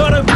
got him!